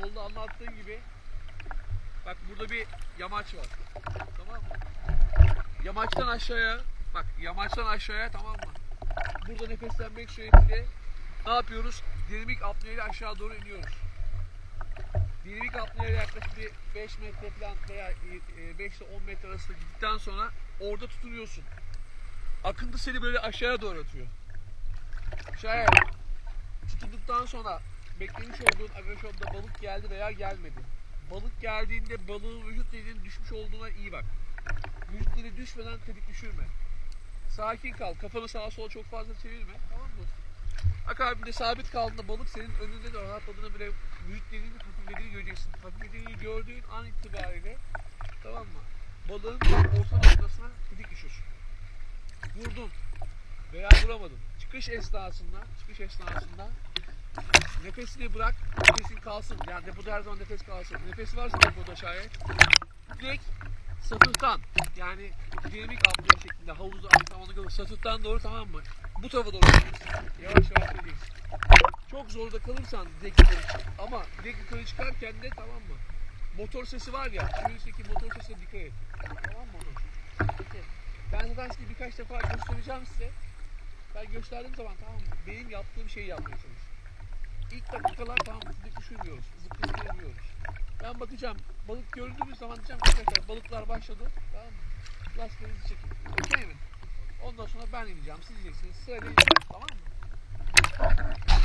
yolda anlattığım gibi bak burada bir yamaç var. Tamam mı? Yamaçtan aşağıya bak yamaçtan aşağıya tamam mı? Burada nefeslenmek suretiyle ne yapıyoruz? Dinamik apneyle aşağı doğru iniyoruz. Dinamik apneyle yaklaşık bir 5 metre falan veya 5 ile 10 metre arasında gittikten sonra orada tutunuyorsun. Akıntı seni böyle aşağıya doğru atıyor. Şayet tutunduktan sonra beklemiş olduğun agaşonda balık geldi veya gelmedi. Balık geldiğinde balığın vücut dilinin düşmüş olduğuna iyi bak. Vücut dili düşmeden tetik düşürme. Sakin kal. Kafanı sağa sola çok fazla çevirme. Tamam mı? Akabinde sabit kaldığında balık senin önünde de rahatladığını bile vücut dilinin hafiflediğini göreceksin. Hafiflediğini gördüğün an itibariyle tamam mı? Balığın orta noktasına tetik düşür. Vurdun veya vuramadın. Çıkış esnasında, çıkış esnasında nefesini bırak, nefesin kalsın. Yani depoda her zaman nefes kalsın. Nefes varsa depoda şayet. Direkt satırtan yani dinamik atlıyor şeklinde havuzda antrenmanı gibi satırtan doğru tamam mı? Bu tarafa doğru. Yavaş yavaş gidiyorsun. Çok zorda kalırsan direkt yukarı. Ama direkt yukarı çıkarken de tamam mı? Motor sesi var ya, üstteki motor sesine dikkat et. Tamam mı? Peki. Ben zaten size birkaç defa göstereceğim size. Ben gösterdiğim zaman tamam mı? Benim yaptığım şeyi yapmaya çalış. İlk dakikalar? Sizi düşürmüyoruz. Zıplayamıyoruz. Ben bakacağım. Balık gördüğümüz zaman diyeceğim ki arkadaşlar balıklar başladı. Tamam mı? Lastiklerinizi çekin. Okey mi? Ondan sonra ben ineceğim. Siz ineceksiniz. Sırayla ineceğiz. Tamam mı?